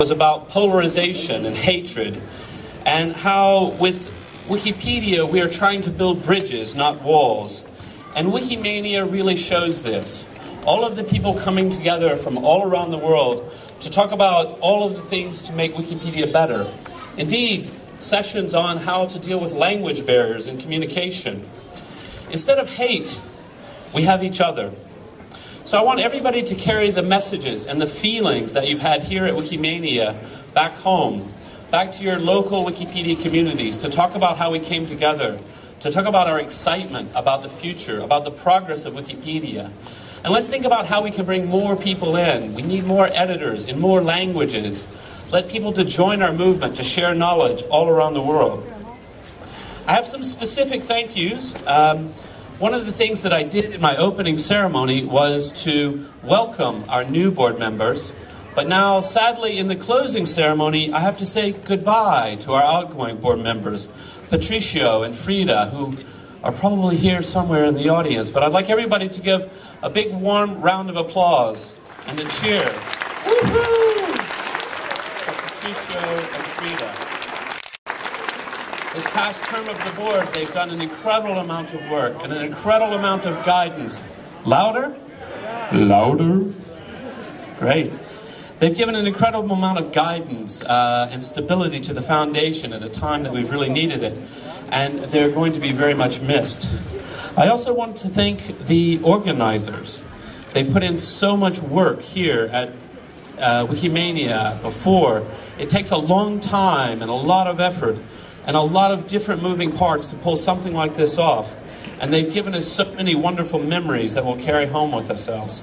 was about polarization and hatred, and how with Wikipedia we are trying to build bridges, not walls. And Wikimania really shows this. All of the people coming together from all around the world to talk about all of the things to make Wikipedia better. Indeed, sessions on how to deal with language barriers in communication. Instead of hate, we have each other. So I want everybody to carry the messages and the feelings that you've had here at Wikimania back home, back to your local Wikipedia communities, to talk about how we came together, to talk about our excitement about the future, about the progress of Wikipedia. And let's think about how we can bring more people in. We need more editors in more languages. Let people to join our movement to share knowledge all around the world. I have some specific thank yous. Um, one of the things that I did in my opening ceremony was to welcome our new board members. But now, sadly, in the closing ceremony, I have to say goodbye to our outgoing board members, Patricio and Frieda, who are probably here somewhere in the audience. But I'd like everybody to give a big warm round of applause and a cheer. Woohoo! For Patricio and Frieda. This past term of the board, they've done an incredible amount of work and an incredible amount of guidance. Louder? Louder? Great. They've given an incredible amount of guidance uh, and stability to the foundation at a time that we've really needed it. And they're going to be very much missed. I also want to thank the organizers. They've put in so much work here at uh, Wikimania before. It takes a long time and a lot of effort and a lot of different moving parts to pull something like this off. And they've given us so many wonderful memories that we'll carry home with ourselves.